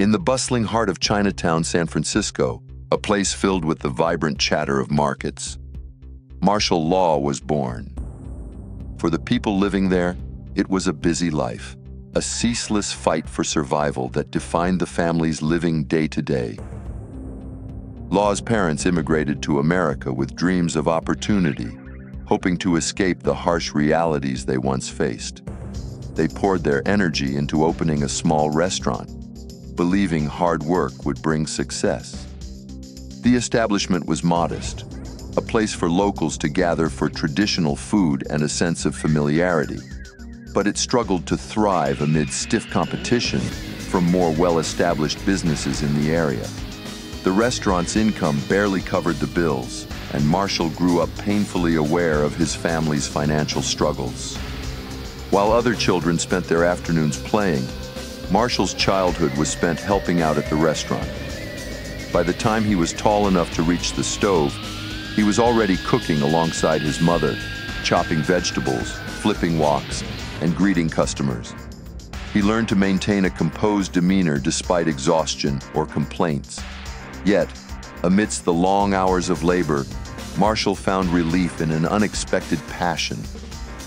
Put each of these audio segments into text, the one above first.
In the bustling heart of Chinatown, San Francisco, a place filled with the vibrant chatter of markets, Marshall Law was born. For the people living there, it was a busy life, a ceaseless fight for survival that defined the families living day to day. Law's parents immigrated to America with dreams of opportunity, hoping to escape the harsh realities they once faced. They poured their energy into opening a small restaurant, believing hard work would bring success. The establishment was modest, a place for locals to gather for traditional food and a sense of familiarity. But it struggled to thrive amid stiff competition from more well-established businesses in the area. The restaurant's income barely covered the bills, and Marshall grew up painfully aware of his family's financial struggles. While other children spent their afternoons playing, Marshall's childhood was spent helping out at the restaurant. By the time he was tall enough to reach the stove, he was already cooking alongside his mother, chopping vegetables, flipping woks, and greeting customers. He learned to maintain a composed demeanor despite exhaustion or complaints. Yet, amidst the long hours of labor, Marshall found relief in an unexpected passion.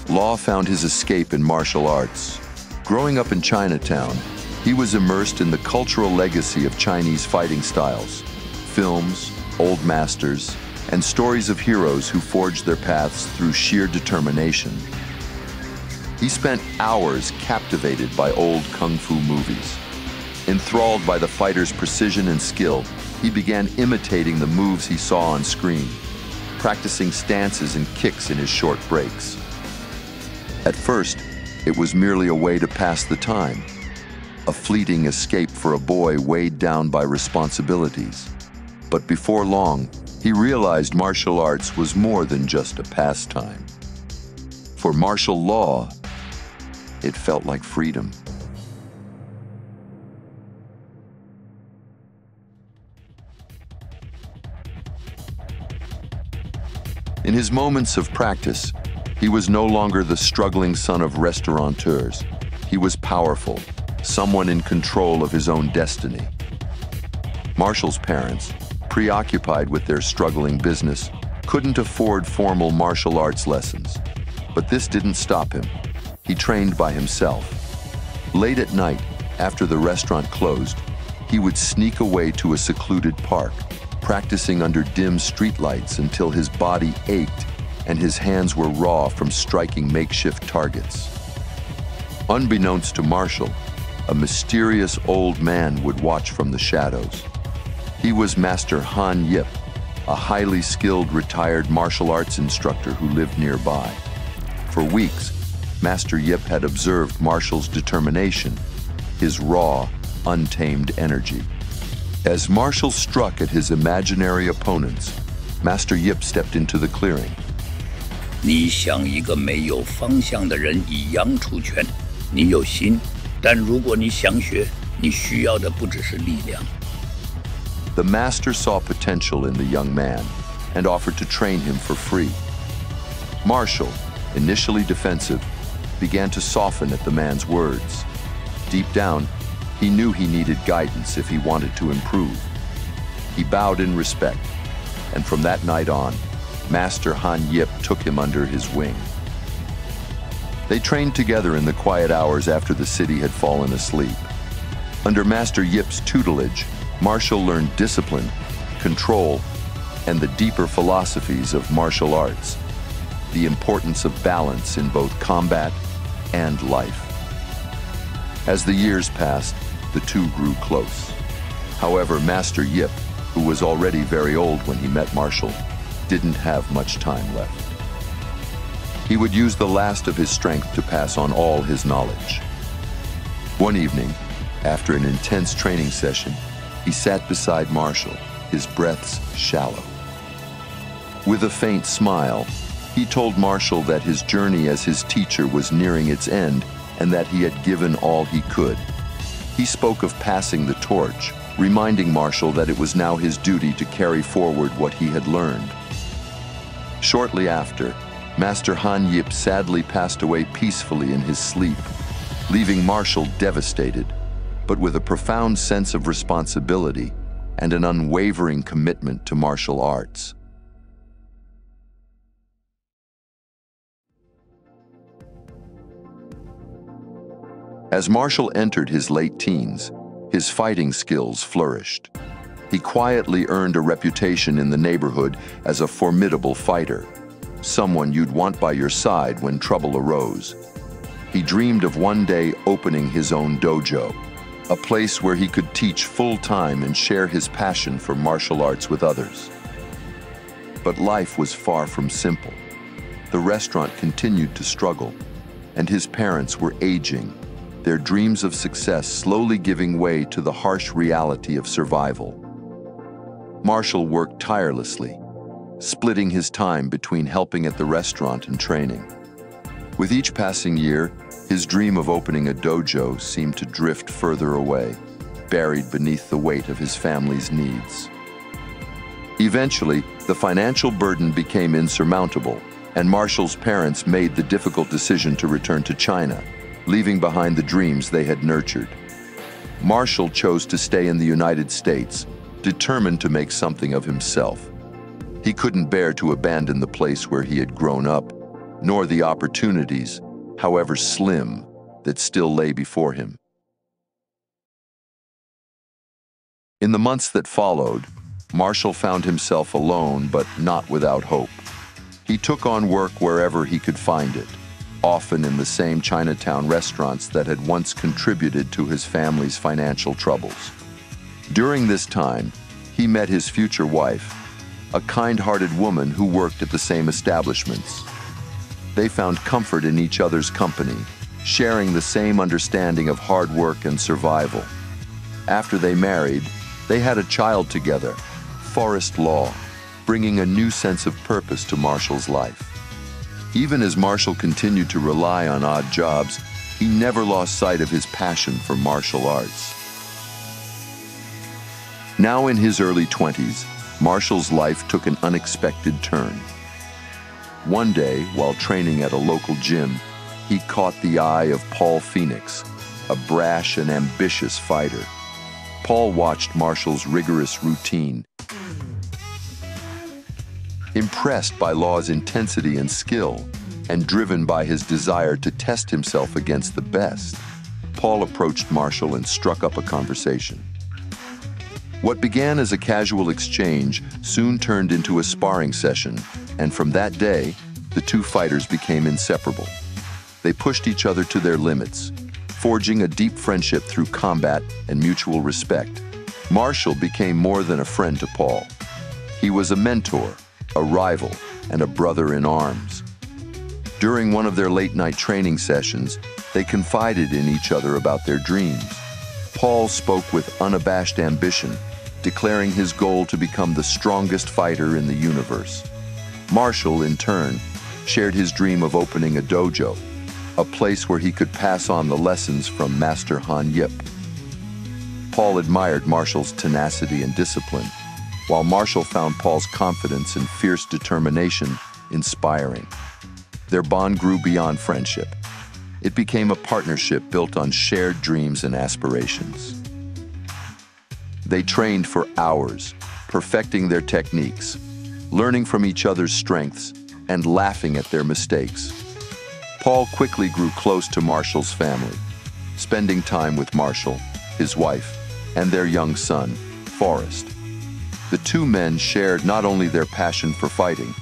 Law found his escape in martial arts. Growing up in Chinatown, he was immersed in the cultural legacy of Chinese fighting styles, films, old masters, and stories of heroes who forged their paths through sheer determination. He spent hours captivated by old kung fu movies. Enthralled by the fighter's precision and skill, he began imitating the moves he saw on screen, practicing stances and kicks in his short breaks. At first, it was merely a way to pass the time, a fleeting escape for a boy weighed down by responsibilities. But before long, he realized martial arts was more than just a pastime. For Marshall Law, it felt like freedom. In his moments of practice, he was no longer the struggling son of restaurateurs. He was powerful, someone in control of his own destiny. Marshall's parents, preoccupied with their struggling business, couldn't afford formal martial arts lessons. But this didn't stop him. He trained by himself. Late at night, after the restaurant closed, he would sneak away to a secluded park, practicing under dim streetlights until his body ached and his hands were raw from striking makeshift targets. Unbeknownst to Marshall, a mysterious old man would watch from the shadows. He was Master Han Yip, a highly skilled retired martial arts instructor who lived nearby. For weeks, Master Yip had observed Marshall's determination, his raw, untamed energy. As Marshall struck at his imaginary opponents, Master Yip stepped into the clearing. 你像一个没有方向的人一样出拳，你有心， 但如果你想学，你需要的不只是力量。The master saw potential in the young man and offered to train him for free. Marshall, initially defensive, began to soften at the man's words. Deep down, he knew he needed guidance if he wanted to improve. He bowed in respect, and from that night on, Master Han Yip took him under his wing. They trained together in the quiet hours after the city had fallen asleep. Under Master Yip's tutelage, Marshall learned discipline, control, and the deeper philosophies of martial arts, the importance of balance in both combat and life. As the years passed, the two grew close. However, Master Yip, who was already very old when he met Marshall, didn't have much time left. He would use the last of his strength to pass on all his knowledge. One evening, after an intense training session, he sat beside Marshall, his breaths shallow. With a faint smile, he told Marshall that his journey as his teacher was nearing its end and that he had given all he could. He spoke of passing the torch, reminding Marshall that it was now his duty to carry forward what he had learned. Shortly after, Master Han Yip sadly passed away peacefully in his sleep, leaving Marshall devastated. but with a profound sense of responsibility and an unwavering commitment to martial arts. As Marshall entered his late teens, his fighting skills flourished. He quietly earned a reputation in the neighborhood as a formidable fighter, someone you'd want by your side when trouble arose. He dreamed of one day opening his own dojo, a place where he could teach full-time and share his passion for martial arts with others. But life was far from simple. The restaurant continued to struggle, and his parents were aging their dreams of success slowly giving way to the harsh reality of survival. Marshall worked tirelessly, splitting his time between helping at the restaurant and training. With each passing year, his dream of opening a dojo seemed to drift further away, buried beneath the weight of his family's needs. Eventually, the financial burden became insurmountable, and Marshall's parents made the difficult decision to return to China, leaving behind the dreams they had nurtured. Marshall chose to stay in the United States, determined to make something of himself. He couldn't bear to abandon the place where he had grown up, nor the opportunities, however slim, that still lay before him. In the months that followed, Marshall found himself alone but not without hope. He took on work wherever he could find it often in the same Chinatown restaurants that had once contributed to his family's financial troubles. During this time, he met his future wife, a kind-hearted woman who worked at the same establishments. They found comfort in each other's company, sharing the same understanding of hard work and survival. After they married, they had a child together, Forrest Law, bringing a new sense of purpose to Marshall's life. Even as Marshall continued to rely on odd jobs, he never lost sight of his passion for martial arts. Now in his early 20s, Marshall's life took an unexpected turn. One day, while training at a local gym, he caught the eye of Paul Phoenix, a brash and ambitious fighter. Paul watched Marshall's rigorous routine Impressed by Law's intensity and skill, and driven by his desire to test himself against the best, Paul approached Marshall and struck up a conversation. What began as a casual exchange soon turned into a sparring session, and from that day, the two fighters became inseparable. They pushed each other to their limits, forging a deep friendship through combat and mutual respect. Marshall became more than a friend to Paul. He was a mentor, a rival, and a brother in arms. During one of their late night training sessions, they confided in each other about their dreams. Paul spoke with unabashed ambition, declaring his goal to become the strongest fighter in the universe. Marshall, in turn, shared his dream of opening a dojo, a place where he could pass on the lessons from Master Han Yip. Paul admired Marshall's tenacity and discipline, while Marshall found Paul's confidence and fierce determination inspiring. Their bond grew beyond friendship. It became a partnership built on shared dreams and aspirations. They trained for hours, perfecting their techniques, learning from each other's strengths, and laughing at their mistakes. Paul quickly grew close to Marshall's family, spending time with Marshall, his wife, and their young son, Forrest. The two men shared not only their passion for fighting,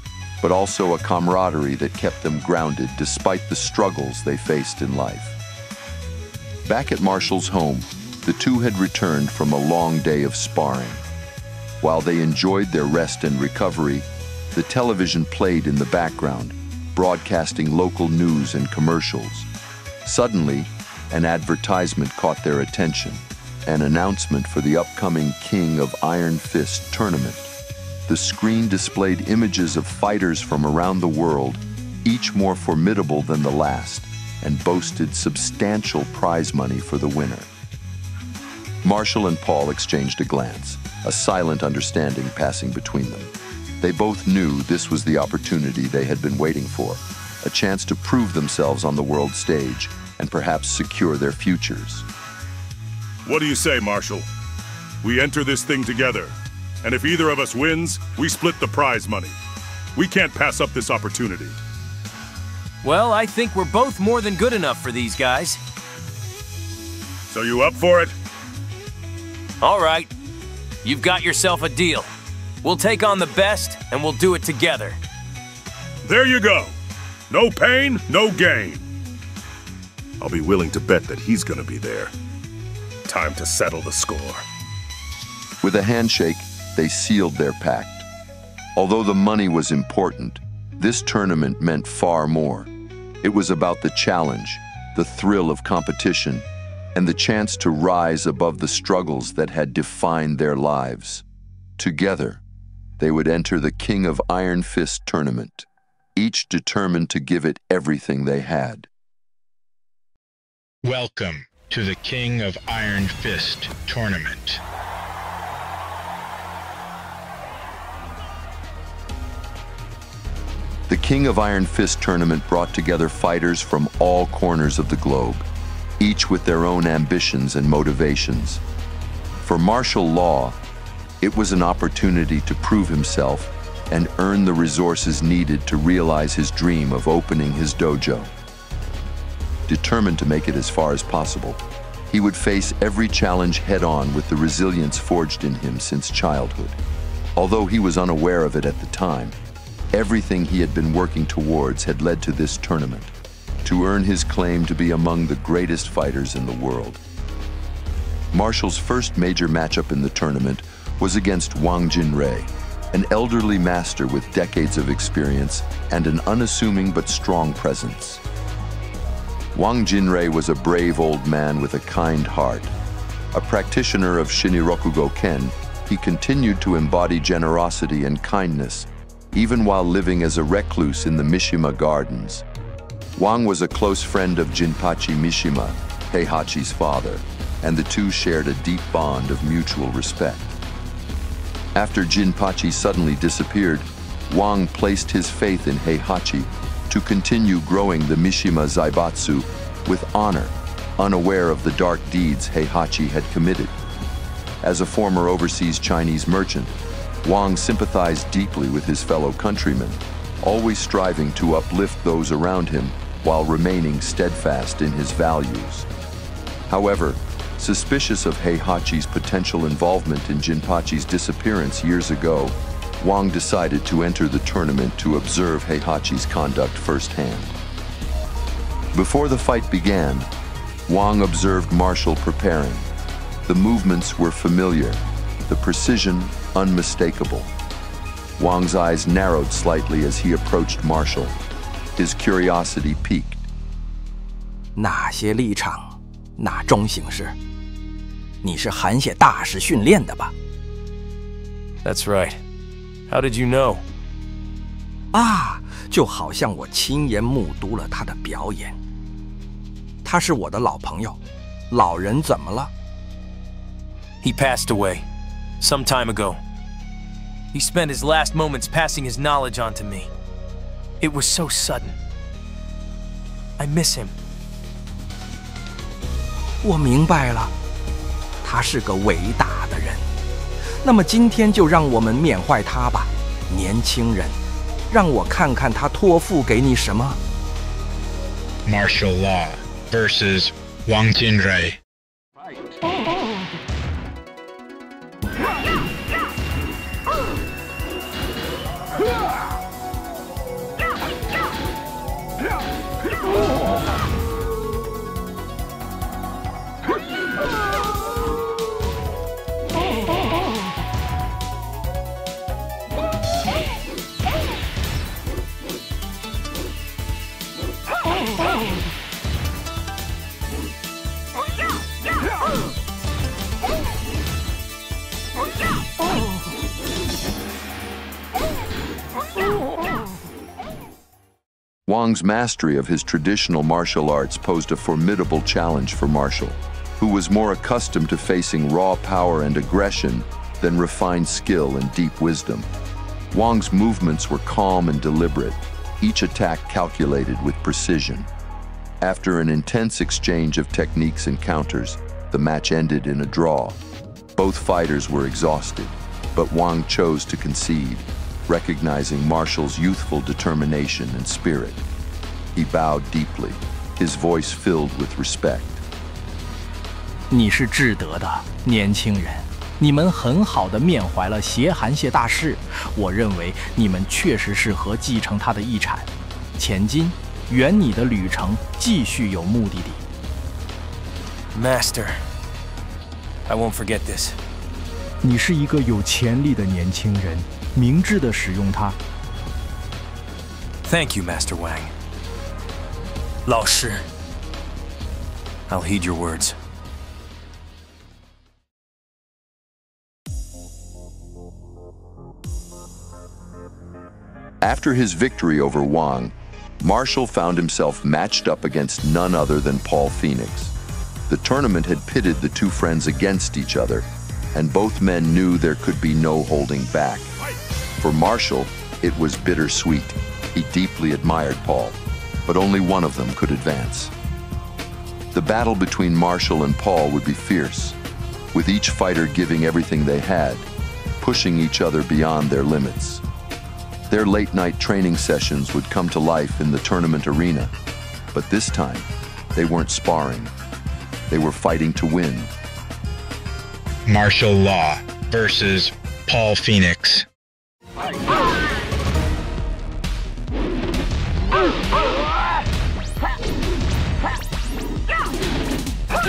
but also a camaraderie that kept them grounded despite the struggles they faced in life. Back at Marshall's home, the two had returned from a long day of sparring. While they enjoyed their rest and recovery, the television played in the background, broadcasting local news and commercials. Suddenly, an advertisement caught their attention an announcement for the upcoming King of Iron Fist tournament. The screen displayed images of fighters from around the world, each more formidable than the last, and boasted substantial prize money for the winner. Marshall and Paul exchanged a glance, a silent understanding passing between them. They both knew this was the opportunity they had been waiting for, a chance to prove themselves on the world stage and perhaps secure their futures. What do you say, Marshall? We enter this thing together, and if either of us wins, we split the prize money. We can't pass up this opportunity. Well, I think we're both more than good enough for these guys. So you up for it? All right. You've got yourself a deal. We'll take on the best, and we'll do it together. There you go. No pain, no gain. I'll be willing to bet that he's gonna be there. Time to settle the score. With a handshake, they sealed their pact. Although the money was important, this tournament meant far more. It was about the challenge, the thrill of competition, and the chance to rise above the struggles that had defined their lives. Together, they would enter the King of Iron Fist tournament, each determined to give it everything they had. Welcome to the King of Iron Fist tournament. The King of Iron Fist tournament brought together fighters from all corners of the globe, each with their own ambitions and motivations. For Marshall Law, it was an opportunity to prove himself and earn the resources needed to realize his dream of opening his dojo. Determined to make it as far as possible, he would face every challenge head on with the resilience forged in him since childhood. Although he was unaware of it at the time, everything he had been working towards had led to this tournament, to earn his claim to be among the greatest fighters in the world. Marshall's first major matchup in the tournament was against Wang Jinrei, an elderly master with decades of experience and an unassuming but strong presence. Wang Jinrei was a brave old man with a kind heart. A practitioner of Shinrin-Rokugo Ken, he continued to embody generosity and kindness, even while living as a recluse in the Mishima Gardens. Wang was a close friend of Jinpachi Mishima, Heihachi's father, and the two shared a deep bond of mutual respect. After Jinpachi suddenly disappeared, Wang placed his faith in Heihachi to continue growing the Mishima Zaibatsu with honor, unaware of the dark deeds Heihachi had committed. As a former overseas Chinese merchant, Wang sympathized deeply with his fellow countrymen, always striving to uplift those around him while remaining steadfast in his values. However, Suspicious of Heihachi's potential involvement in Jinpachi's disappearance years ago, Wang decided to enter the tournament to observe Heihachi's conduct firsthand. Before the fight began, Wang observed Marshall preparing. The movements were familiar, the precision unmistakable. Wang's eyes narrowed slightly as he approached Marshall. His curiosity piqued. 哪些立场，哪种形式？你是韩血大师训练的吧 That's right. How did you know? 啊，就好像我亲眼目睹了他的表演。他是我的老朋友，老人怎么了 He passed away. some time ago. He spent his last moments passing his knowledge on to me. It was so sudden. I miss him. 我明白了，他是个伟大的人。那么今天就让我们缅怀他吧，年轻人。让我看看他托付给你什么。Marshall Law versus Wang Jinrei. Wang's mastery of his traditional martial arts posed a formidable challenge for Marshall, who was more accustomed to facing raw power and aggression than refined skill and deep wisdom. Wang's movements were calm and deliberate, each attack calculated with precision. After an intense exchange of techniques and counters, the match ended in a draw. Both fighters were exhausted, but Wang chose to concede, recognizing Marshall's youthful determination and spirit. He bowed deeply, his voice filled with respect. 你是智德的年轻人，你们很好的缅怀了邪寒谢大师。我认为你们确实适合继承他的遗产。前进，愿你的旅程继续有目的地。Master, I won't forget this. 你是一个有潜力的年轻人，明智的使用它。Thank you, Master Wang. 老师 I'll heed your words. After his victory over Wang, Marshall found himself matched up against none other than Paul Phoenix. The tournament had pitted the two friends against each other, and both men knew there could be no holding back. For Marshall, it was bittersweet. He deeply admired Paul, but only one of them could advance. The battle between Marshall and Paul would be fierce, with each fighter giving everything they had, pushing each other beyond their limits. Their late night training sessions would come to life in the tournament arena, but this time, they weren't sparring. They were fighting to win. Marshall Law versus Paul Phoenix.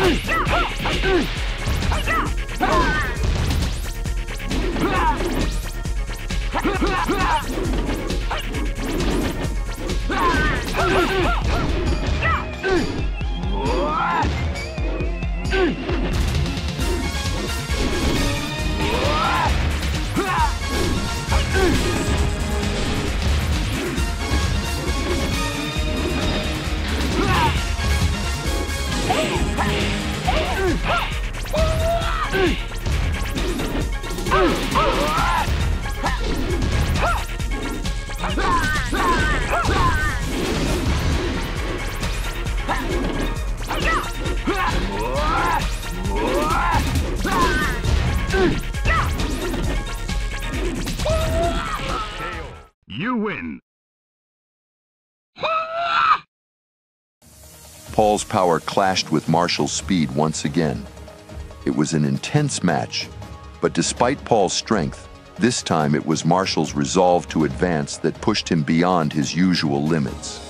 You Paul's power clashed with Marshall's speed once again. It was an intense match, but despite Paul's strength, this time it was Marshall's resolve to advance that pushed him beyond his usual limits.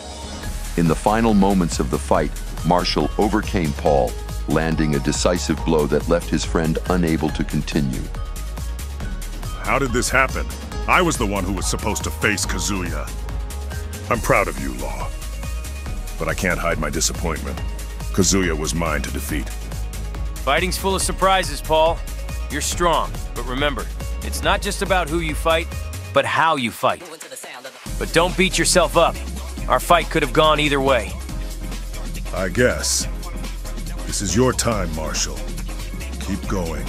In the final moments of the fight, Marshall overcame Paul, landing a decisive blow that left his friend unable to continue. How did this happen? I was the one who was supposed to face Kazuya. I'm proud of you, Law. But I can't hide my disappointment. Kazuya was mine to defeat. Fighting's full of surprises, Paul. You're strong, but remember, it's not just about who you fight, but how you fight. But don't beat yourself up. Our fight could have gone either way. I guess. This is your time, Marshall. Keep going.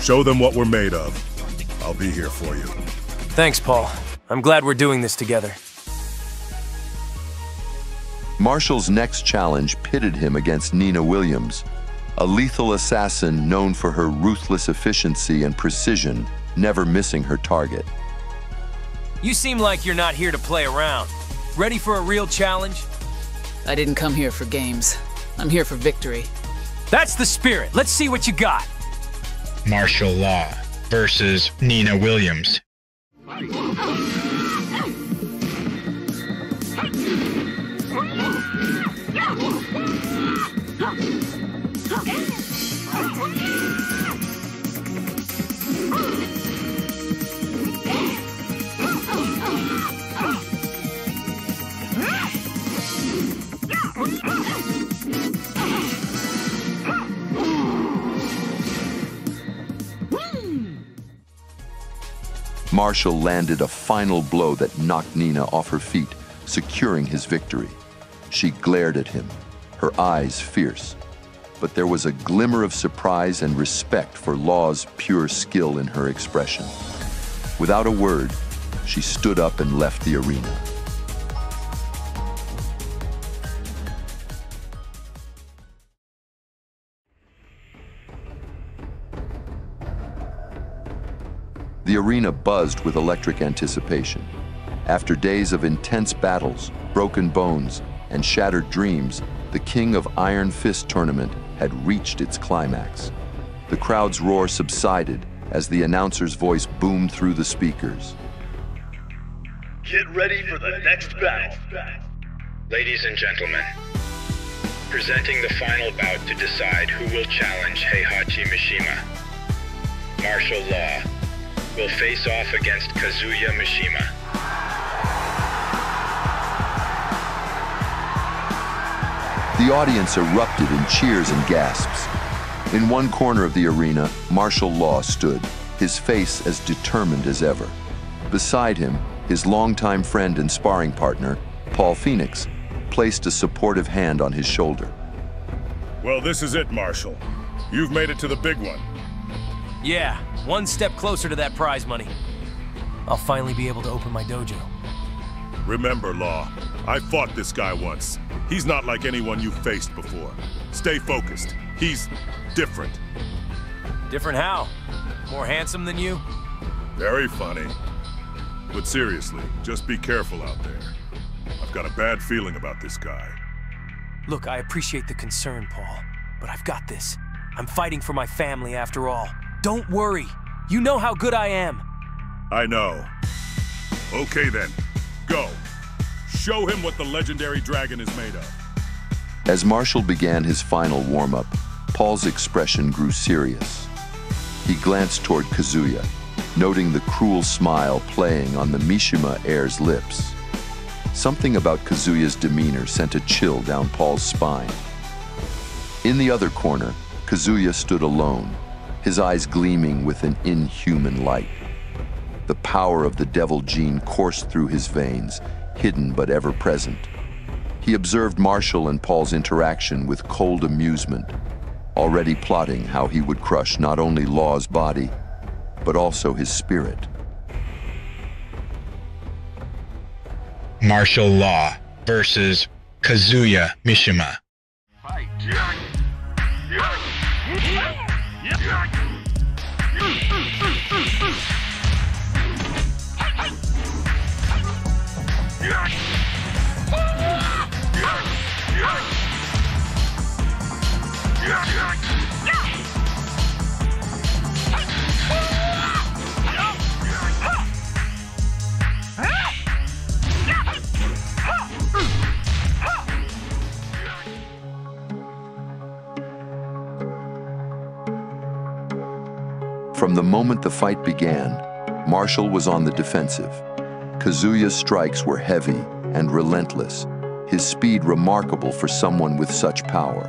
Show them what we're made of. I'll be here for you. Thanks, Paul. I'm glad we're doing this together. Marshall's next challenge pitted him against Nina Williams, a lethal assassin known for her ruthless efficiency and precision, never missing her target. You seem like you're not here to play around. Ready for a real challenge? I didn't come here for games. I'm here for victory. That's the spirit. Let's see what you got. Marshall Law versus Nina Williams. Marshall landed a final blow that knocked Nina off her feet, securing his victory. She glared at him, her eyes fierce but there was a glimmer of surprise and respect for Law's pure skill in her expression. Without a word, she stood up and left the arena. The arena buzzed with electric anticipation. After days of intense battles, broken bones, and shattered dreams, the King of Iron Fist tournament had reached its climax. The crowd's roar subsided as the announcer's voice boomed through the speakers. Get ready for the next battle. Ladies and gentlemen, presenting the final bout to decide who will challenge Heihachi Mishima. Marshall Law will face off against Kazuya Mishima. The audience erupted in cheers and gasps. In one corner of the arena, Marshall Law stood, his face as determined as ever. Beside him, his longtime friend and sparring partner, Paul Phoenix, placed a supportive hand on his shoulder. Well, this is it, Marshall. You've made it to the big one. Yeah, one step closer to that prize money. I'll finally be able to open my dojo. Remember, Law, I fought this guy once. He's not like anyone you've faced before. Stay focused. He's different. Different how? More handsome than you? Very funny. But seriously, just be careful out there. I've got a bad feeling about this guy. Look, I appreciate the concern, Paul, but I've got this. I'm fighting for my family after all. Don't worry. You know how good I am. I know. Okay then, go. Show him what the legendary dragon is made of. As Marshall began his final warm up, Paul's expression grew serious. He glanced toward Kazuya, noting the cruel smile playing on the Mishima heir's lips. Something about Kazuya's demeanor sent a chill down Paul's spine. In the other corner, Kazuya stood alone, his eyes gleaming with an inhuman light. The power of the devil gene coursed through his veins, hidden but ever present. He observed Marshall and Paul's interaction with cold amusement, already plotting how he would crush not only Law's body, but also his spirit. Marshall Law versus Kazuya Mishima. From the moment the fight began, Marshall was on the defensive. Kazuya's strikes were heavy and relentless, his speed remarkable for someone with such power.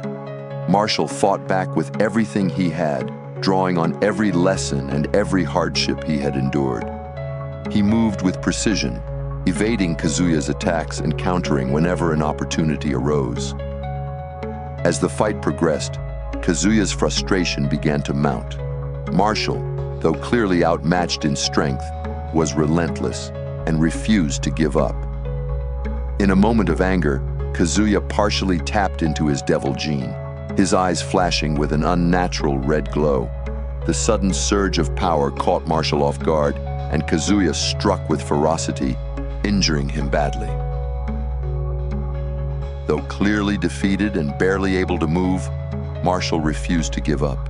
Marshall fought back with everything he had, drawing on every lesson and every hardship he had endured. He moved with precision, evading Kazuya's attacks and countering whenever an opportunity arose. As the fight progressed, Kazuya's frustration began to mount. Marshall, though clearly outmatched in strength, was relentless and refused to give up. In a moment of anger, Kazuya partially tapped into his devil gene, his eyes flashing with an unnatural red glow. The sudden surge of power caught Marshall off guard, and Kazuya struck with ferocity, injuring him badly. Though clearly defeated and barely able to move, Marshall refused to give up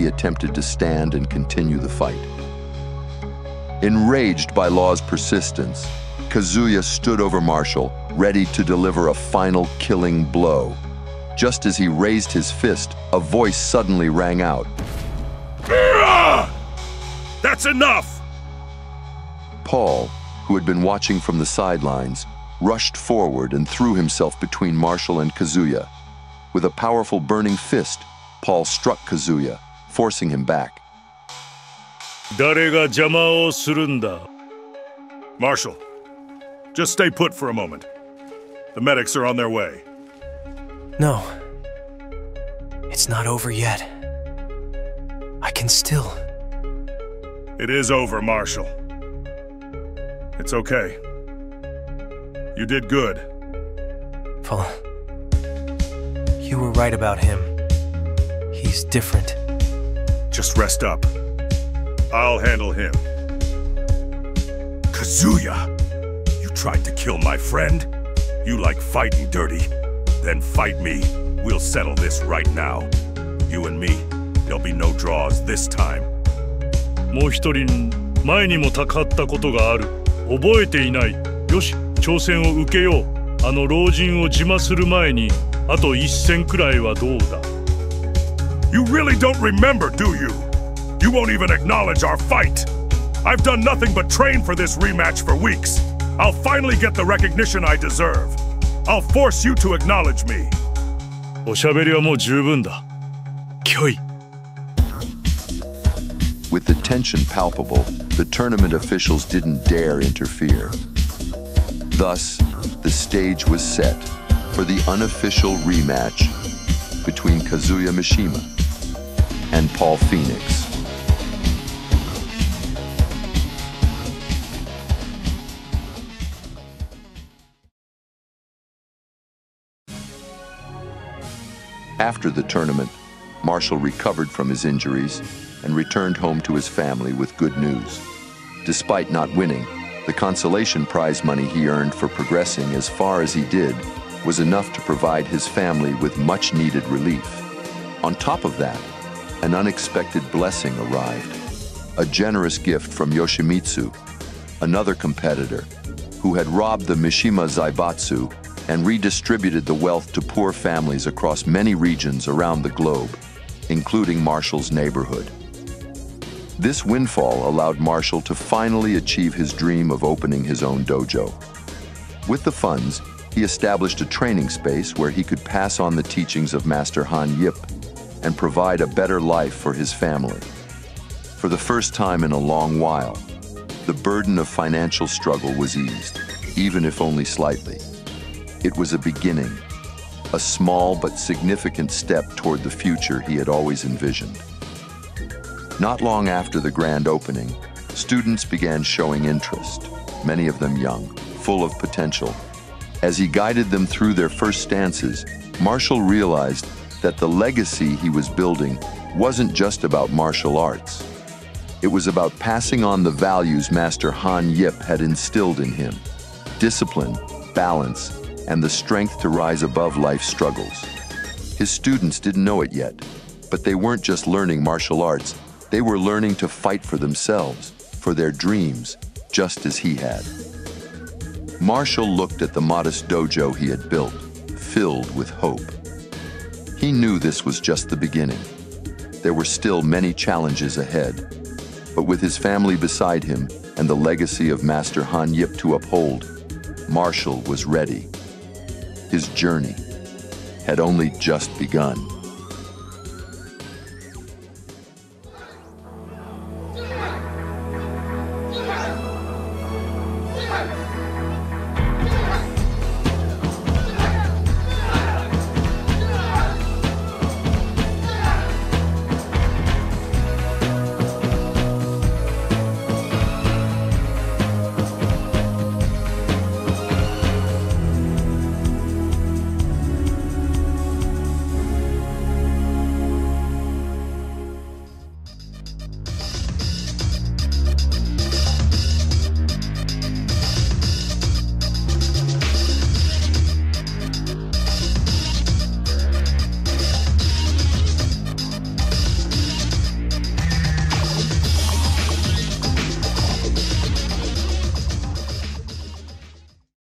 he attempted to stand and continue the fight. Enraged by Law's persistence, Kazuya stood over Marshall, ready to deliver a final killing blow. Just as he raised his fist, a voice suddenly rang out. That's enough! Paul, who had been watching from the sidelines, rushed forward and threw himself between Marshall and Kazuya. With a powerful burning fist, Paul struck Kazuya, forcing him back. Marshall, just stay put for a moment. The medics are on their way. No. It's not over yet. I can still. It is over, Marshall. It's okay. You did good. Paul, you were right about him. He's different. Just rest up. I'll handle him. Kazuya! You tried to kill my friend? You like fighting dirty? Then fight me. We'll settle this right now. You and me, there'll be no draws this time. もう一人前にも戦ったことがある覚えていないよし挑戦を受けようあの老人を自慢する前にあと一戦くらいはどうだ You really don't remember, do you? You won't even acknowledge our fight. I've done nothing but train for this rematch for weeks. I'll finally get the recognition I deserve. I'll force you to acknowledge me. おしゃべりはもう十分だ来い With the tension palpable, the tournament officials didn't dare interfere. Thus, the stage was set for the unofficial rematch between Kazuya Mishima and Paul Phoenix. After the tournament, Marshall recovered from his injuries and returned home to his family with good news. Despite not winning, the consolation prize money he earned for progressing as far as he did was enough to provide his family with much needed relief. On top of that, an unexpected blessing arrived a generous gift from Yoshimitsu, another competitor, who had robbed the Mishima Zaibatsu and redistributed the wealth to poor families across many regions around the globe, including Marshall's neighborhood. This windfall allowed Marshall to finally achieve his dream of opening his own dojo. With the funds, he established a training space where he could pass on the teachings of Master Han Yip and provide a better life for his family. For the first time in a long while, the burden of financial struggle was eased, even if only slightly. It was a beginning, a small but significant step toward the future he had always envisioned. Not long after the grand opening, students began showing interest, many of them young, full of potential. As he guided them through their first stances, Marshall realized that the legacy he was building wasn't just about martial arts. It was about passing on the values Master Han Yip had instilled in him discipline, balance, and the strength to rise above life's struggles. His students didn't know it yet, but they weren't just learning martial arts, they were learning to fight for themselves, for their dreams, just as he had. Marshall looked at the modest dojo he had built, filled with hope. He knew this was just the beginning. There were still many challenges ahead, but with his family beside him and the legacy of Master Han Yip to uphold, Marshall was ready. His journey had only just begun.